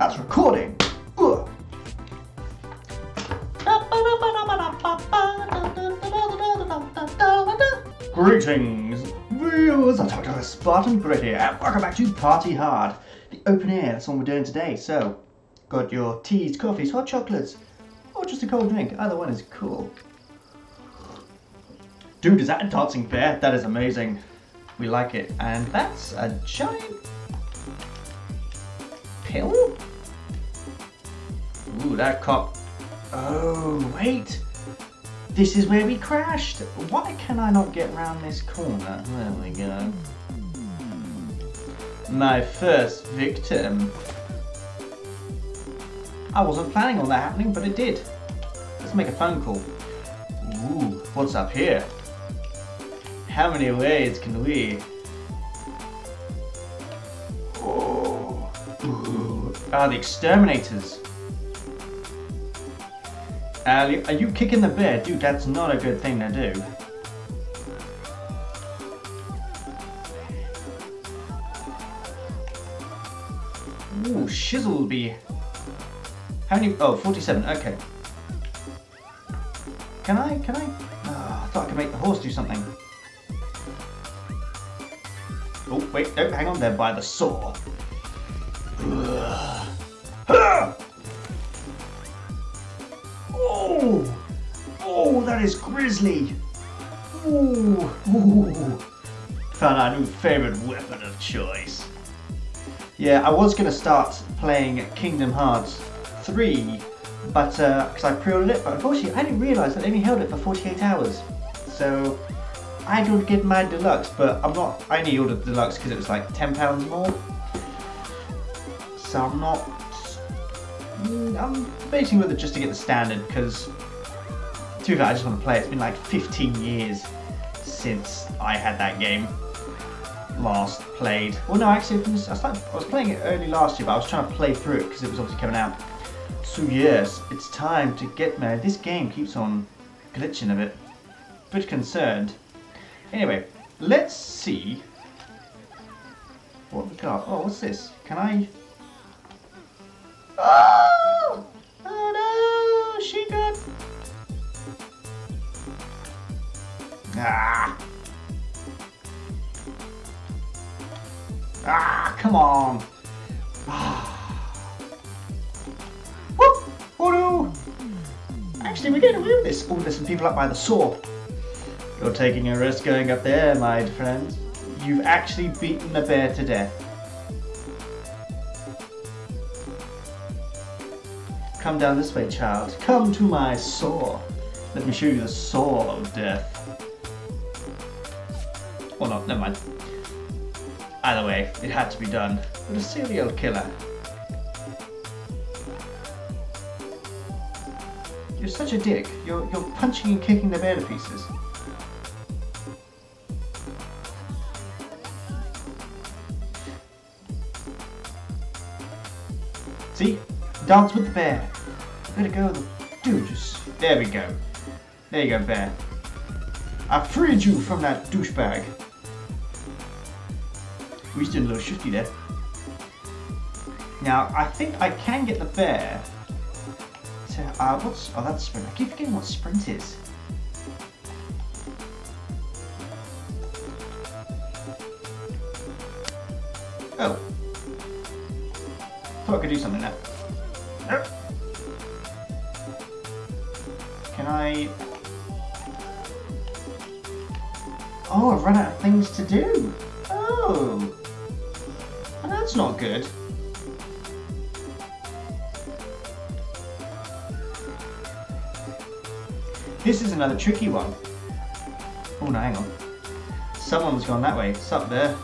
That's recording. Greetings, viewers. I'm Dr. Spartan Brit here, and welcome back to Party Hard, the open air. That's what we're doing today. So, got your teas, coffees, hot chocolates, or just a cold drink. Either one is cool. Dude, is that a dancing bear? That is amazing. We like it. And that's a giant pill? Ooh, that cop. Oh, wait. This is where we crashed. Why can I not get round this corner? There we go. My first victim. I wasn't planning on that happening, but it did. Let's make a phone call. Ooh, what's up here? How many ways can we? Oh, ooh. Ah, the exterminators. Ali, are you kicking the bear? Dude, that's not a good thing to do. Ooh, Shizzleby. How many? Oh, 47, okay. Can I, can I? Oh, I thought I could make the horse do something. Oh, wait, no, hang on there by the saw. Oh! Oh, that is grisly! Ooh! Ooh! Found our new favourite weapon of choice. Yeah, I was going to start playing Kingdom Hearts 3, but because uh, I pre-ordered it, but unfortunately I didn't realise that they only held it for 48 hours. So I don't get my deluxe, but I'm not. I only ordered the deluxe because it was like ten pounds more. So I'm not. Mm, I'm basing with it just to get the standard because, to be fair, I just want to play. it. It's been like 15 years since I had that game last played. Well, no, actually, I, started, I was playing it early last year, but I was trying to play through it because it was obviously coming out. So yes, it's time to get married. This game keeps on glitching a bit. Bit concerned. Anyway, let's see what we got. Oh, what's this? Can I? Oh! Oh no! She got. Ah! Ah! Come on! Ah! Whoop! Oh no! Actually, we're getting away with this. Oh, there's some people up by the saw. You're taking a risk going up there, my friend. You've actually beaten the bear to death. Come down this way, child. Come to my saw. Let me show you the saw of death. Well, no, never mind. Either way, it had to be done. With a serial killer. You're such a dick. You're, you're punching and kicking the bear to pieces. See? Dance with the bear. Way to go, dude. Just there we go. There you go, bear. I freed you from that douchebag. We just did a little shifty there. Now, I think I can get the bear to, uh, what's, oh, that's sprint. I keep forgetting what sprint is. Oh. Thought I could do something there. Nope. Can I... Oh, I've run out of things to do. Oh. Well, that's not good. This is another tricky one. Oh no, hang on. Someone's gone that way. It's up there.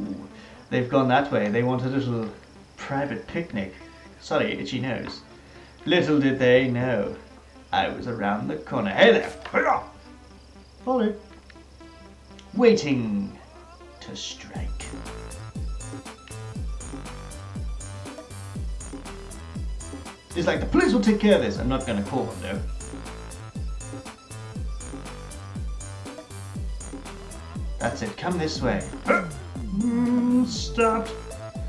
Ooh, they've gone that way. They want a little private picnic. Sorry, itchy nose. Little did they know. I was around the corner. Hey there! Hurrah! Follow. Waiting to strike. It's like the police will take care of this. I'm not going to call them though. That's it. Come this way. Mm, stop.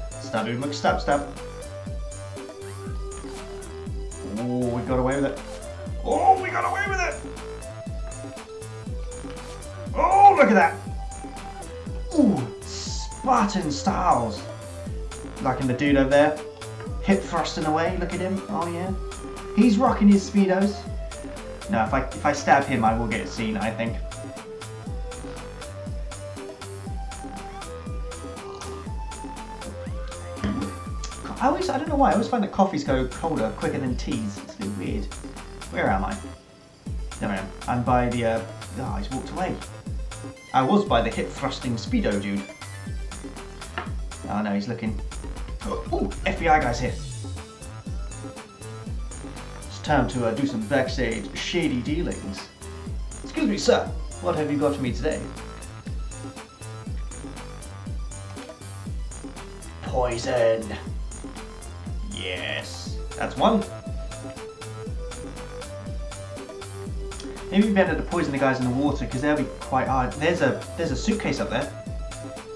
Stop, stop, Stab. Oh, we got away with it. Got away with it. Oh, look at that. Ooh, Spartan styles. Liking the dude over there. Hip thrusting away, look at him. Oh yeah. He's rocking his speedos. No, if I if I stab him I will get seen, I think. I always I don't know why, I always find that coffees go colder quicker than teas. It's a bit weird. Where am I? There I am. I'm by the uh oh, he's walked away. I was by the hip thrusting speedo dude. Oh no, he's looking. Oh, FBI guy's here. It's time to uh, do some backstage shady dealings. Excuse me, sir. What have you got for me today? Poison. Yes. That's one. Maybe better to poison the guys in the water because they'll be quite hard. There's a there's a suitcase up there.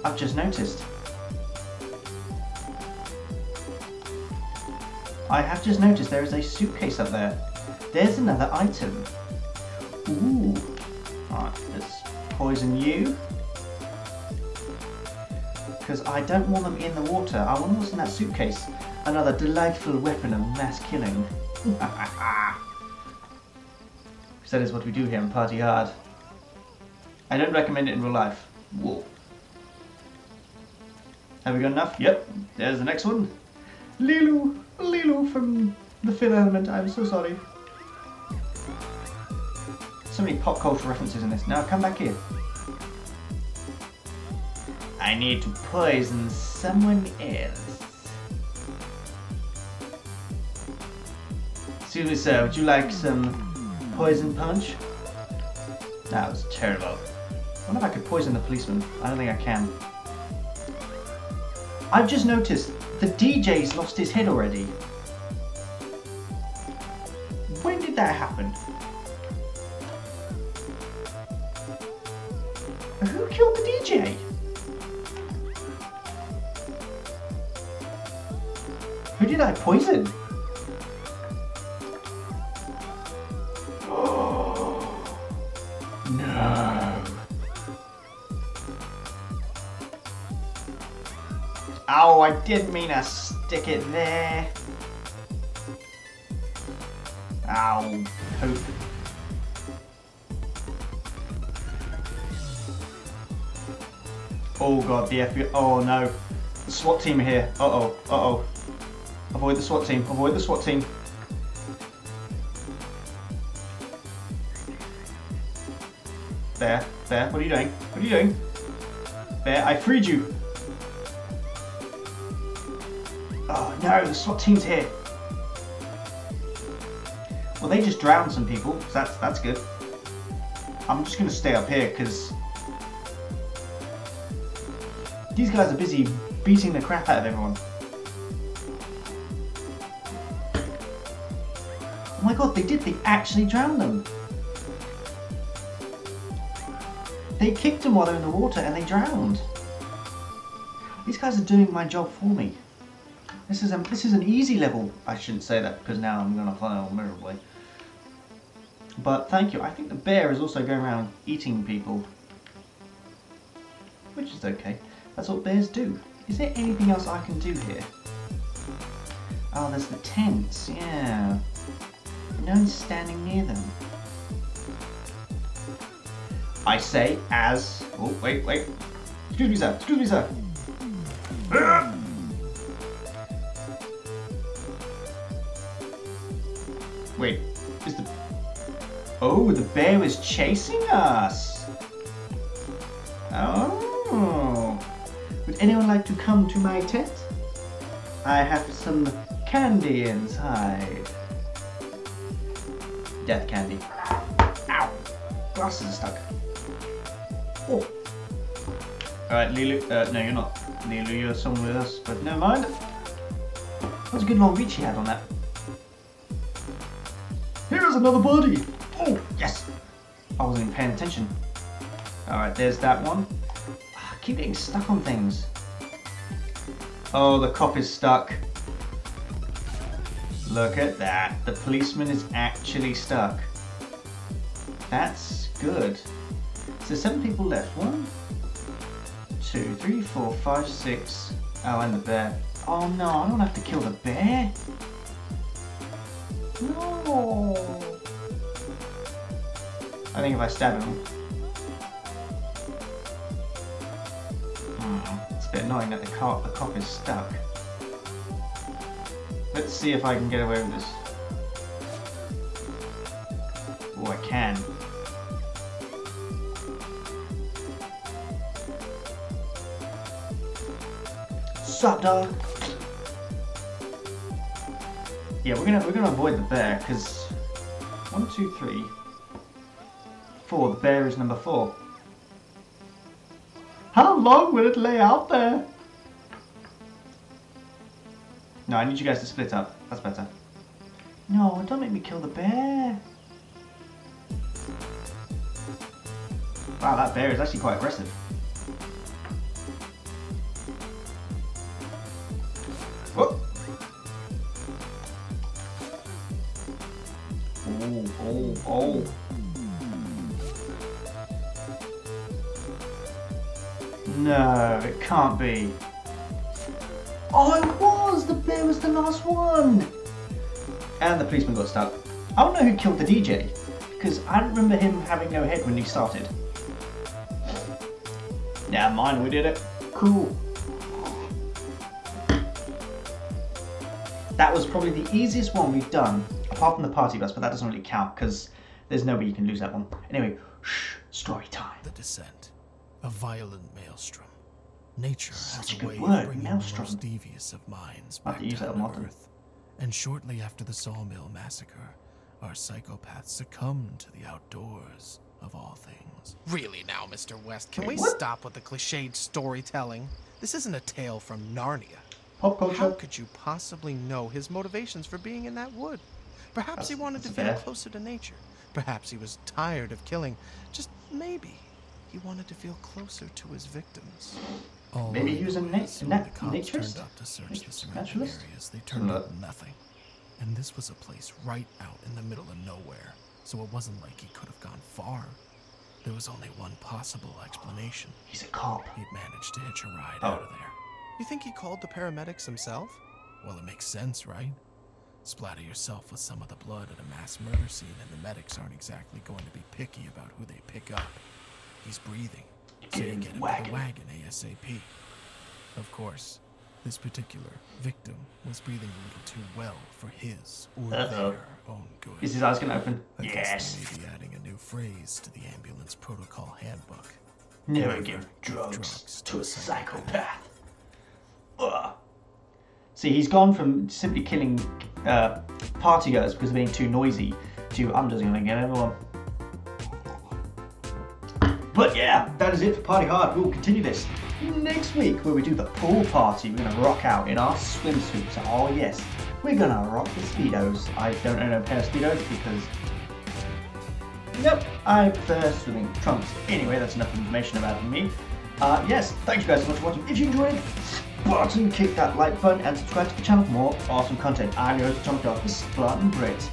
I've just noticed. I have just noticed there is a suitcase up there. There's another item. Ooh. Alright, let's poison you. Because I don't want them in the water. I want what's in that suitcase. Another delightful weapon of mass killing. that is what we do here in Party Hard. I don't recommend it in real life. Whoa. Have we got enough? Yep. There's the next one. Leeloo. Leeloo from The Fifth Element. I'm so sorry. So many pop culture references in this. Now come back here. I need to poison someone else. Excuse me, sir. Would you like some poison punch? That was terrible. I wonder if I could poison the policeman. I don't think I can. I've just noticed the DJ's lost his head already. When did that happen? Who killed the DJ? Who did I poison? Oh, I didn't mean to stick it there. Ow, poop. Oh god, the FBI. Oh no. The SWAT team here. Uh oh, uh oh. Avoid the SWAT team, avoid the SWAT team. There, there, what are you doing? What are you doing? There, I freed you. Oh no, the SWAT team's here. Well, they just drowned some people, so that's, that's good. I'm just going to stay up here, because these guys are busy beating the crap out of everyone. Oh my god, they did, they actually drowned them. They kicked them while they were in the water and they drowned. These guys are doing my job for me. This is a this is an easy level. I shouldn't say that because now I'm gonna fail miserably. But thank you. I think the bear is also going around eating people, which is okay. That's what bears do. Is there anything else I can do here? Oh, there's the tents. Yeah. No one's standing near them. I say as. Oh wait, wait. Excuse me, sir. Excuse me, sir. Wait, is the... Oh, the bear was chasing us! Oh! Would anyone like to come to my tent? I have some candy inside. Death candy. Ow! Glasses are stuck. Oh! Alright, Leeloo. Uh, no, you're not. Leeloo, you're somewhere with us, but never mind. That was a good long reach he had on that. Here's another body. Oh, yes. I wasn't even paying attention. All right, there's that one. Ah, I keep getting stuck on things. Oh, the cop is stuck. Look at that. The policeman is actually stuck. That's good. So seven people left. One, two, three, four, five, six. Oh, and the bear. Oh no, I don't have to kill the bear. No. I think if I stab him. Hmm, it's a bit annoying that the cop, the cop is stuck. Let's see if I can get away with this. Oh, I can. Sup, dog? Yeah, we're gonna we're gonna avoid the bear because one, two, three, four. The bear is number four. How long will it lay out there? No, I need you guys to split up. That's better. No, don't make me kill the bear. Wow, that bear is actually quite aggressive. Whoop. Oh, oh, oh. No, it can't be. Oh, it was! The bear was the last one! And the policeman got stuck. I don't know who killed the DJ, because I don't remember him having no head when he started. Yeah, mine, we did it. Cool. That was probably the easiest one we've done, apart from the party bus, but that doesn't really count, because there's no way you can lose that one. Anyway, shh, story time. The descent. A violent maelstrom. Nature Such has a a way word, of bringing maelstrom. the most devious of minds back to use down more to often. earth. And shortly after the Sawmill Massacre, our psychopaths succumbed to the outdoors of all things. Really now, Mr. West, can Wait, we what? stop with the cliched storytelling? This isn't a tale from Narnia. Pop How could you possibly know his motivations for being in that wood? Perhaps he wanted to that's feel fair. closer to nature. Perhaps he was tired of killing. Just maybe he wanted to feel closer to his victims. All Maybe he was a know na- is when na- the cops naturist? turned up to search the Nat- surrounding naturalist? areas, they turned up Look. nothing. And this was a place right out in the middle of nowhere, so it wasn't like he could have gone far. There was only one possible explanation. He's a cop. He'd managed to hitch a ride Oh. out of there. You think he called the paramedics himself? Well, it makes sense, right? Splatter yourself with some of the blood at a mass murder scene, and the medics aren't exactly going to be picky about who they pick up. He's breathing, so Get you get the him wagon. to the wagon ASAP. Of course, this particular victim was breathing a little too well for his or Uh-oh. their own good. Is his eyes gonna open? I guess Yes. they may be adding a new phrase to the ambulance protocol handbook. Never give drugs drugs to a psychopath. Ugh. See, he's gone from simply killing uh, partygoers because of being too noisy to I'm just gonna get everyone. But yeah, that is it for Party Hard. We will continue this next week where we do the pool party. We're gonna rock out in our swimsuits. Oh yes, we're gonna rock the speedos. I don't own a pair of speedos because Nope, I prefer swimming trunks. Anyway, that's enough information about me. Uh, yes, thank you guys so much for watching. If you enjoyed, button kick that like button and subscribe to the channel for more awesome content. I'm your Tom Dog, the Spartan Brit.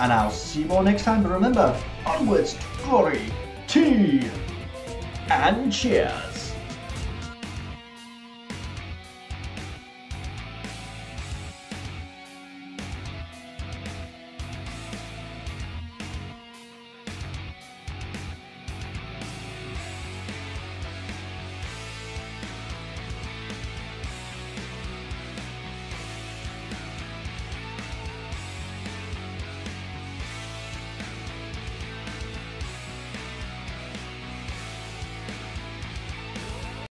And I'll see you all next time, but remember, onwards to glory, tea, and cheers.